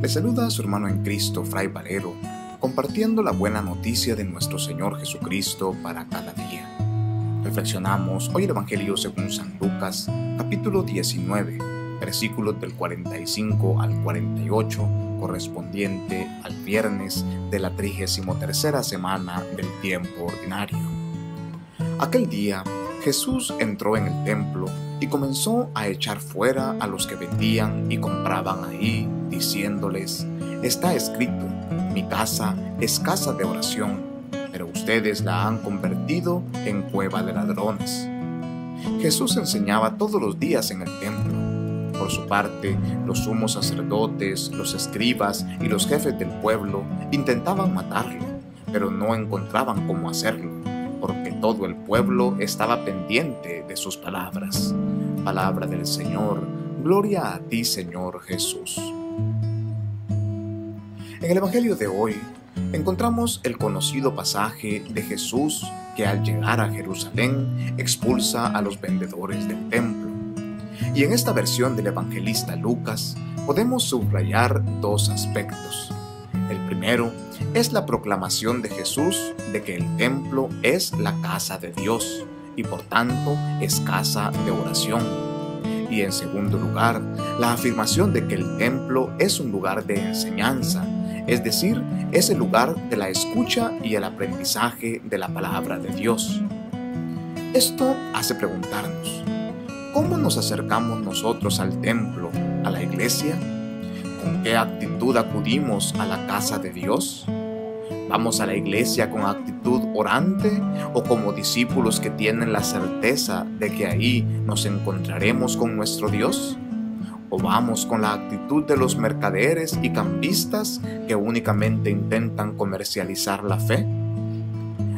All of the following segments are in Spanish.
Le saluda a su hermano en Cristo, Fray Valero, compartiendo la buena noticia de nuestro Señor Jesucristo para cada día. Reflexionamos hoy el Evangelio según San Lucas, capítulo 19, versículos del 45 al 48, correspondiente al viernes de la 33 semana del tiempo ordinario. Aquel día, Jesús entró en el templo y comenzó a echar fuera a los que vendían y compraban ahí, diciéndoles, está escrito, mi casa es casa de oración, pero ustedes la han convertido en cueva de ladrones. Jesús enseñaba todos los días en el templo. Por su parte, los sumos sacerdotes, los escribas y los jefes del pueblo intentaban matarlo, pero no encontraban cómo hacerlo porque todo el pueblo estaba pendiente de sus palabras. Palabra del Señor, gloria a ti Señor Jesús. En el Evangelio de hoy encontramos el conocido pasaje de Jesús que al llegar a Jerusalén expulsa a los vendedores del templo. Y en esta versión del evangelista Lucas podemos subrayar dos aspectos. El primero es la proclamación de Jesús de que el templo es la casa de Dios y por tanto es casa de oración. Y en segundo lugar, la afirmación de que el templo es un lugar de enseñanza, es decir, es el lugar de la escucha y el aprendizaje de la palabra de Dios. Esto hace preguntarnos, ¿cómo nos acercamos nosotros al templo, a la iglesia? ¿Con qué actitud acudimos a la casa de Dios? ¿Vamos a la iglesia con actitud orante o como discípulos que tienen la certeza de que ahí nos encontraremos con nuestro Dios? ¿O vamos con la actitud de los mercaderes y cambistas que únicamente intentan comercializar la fe?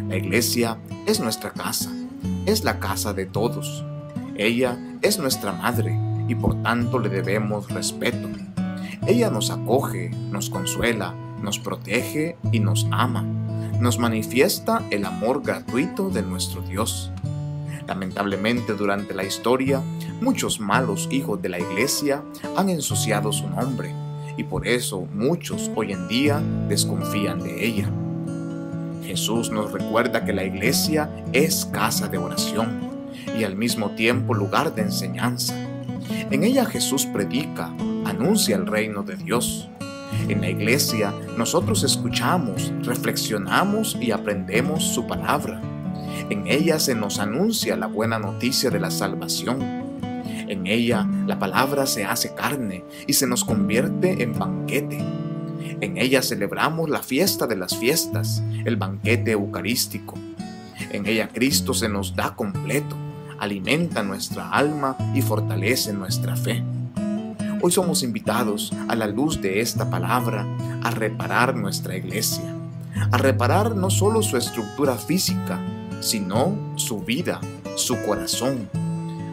La iglesia es nuestra casa, es la casa de todos. Ella es nuestra madre y por tanto le debemos respeto. Ella nos acoge, nos consuela, nos protege y nos ama. Nos manifiesta el amor gratuito de nuestro Dios. Lamentablemente durante la historia, muchos malos hijos de la iglesia han ensuciado su nombre y por eso muchos hoy en día desconfían de ella. Jesús nos recuerda que la iglesia es casa de oración y al mismo tiempo lugar de enseñanza. En ella Jesús predica, anuncia el reino de Dios en la iglesia nosotros escuchamos, reflexionamos y aprendemos su palabra. En ella se nos anuncia la buena noticia de la salvación. En ella la palabra se hace carne y se nos convierte en banquete. En ella celebramos la fiesta de las fiestas, el banquete eucarístico. En ella Cristo se nos da completo, alimenta nuestra alma y fortalece nuestra fe. Hoy somos invitados a la luz de esta palabra a reparar nuestra iglesia, a reparar no solo su estructura física, sino su vida, su corazón.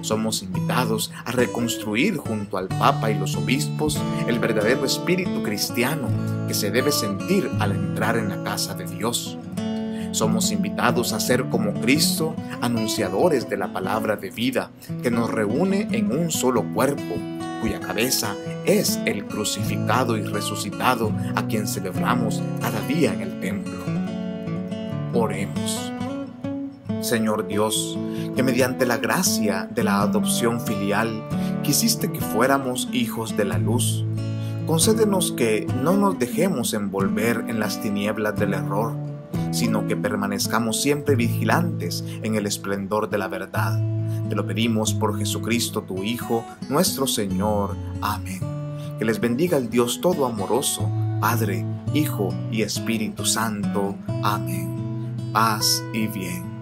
Somos invitados a reconstruir junto al Papa y los obispos el verdadero espíritu cristiano que se debe sentir al entrar en la casa de Dios. Somos invitados a ser como Cristo, anunciadores de la palabra de vida que nos reúne en un solo cuerpo cabeza es el crucificado y resucitado a quien celebramos cada día en el templo. Oremos. Señor Dios, que mediante la gracia de la adopción filial quisiste que fuéramos hijos de la luz, concédenos que no nos dejemos envolver en las tinieblas del error, sino que permanezcamos siempre vigilantes en el esplendor de la verdad te lo pedimos por Jesucristo, tu Hijo, nuestro Señor. Amén. Que les bendiga el Dios todo amoroso, Padre, Hijo y Espíritu Santo. Amén. Paz y bien.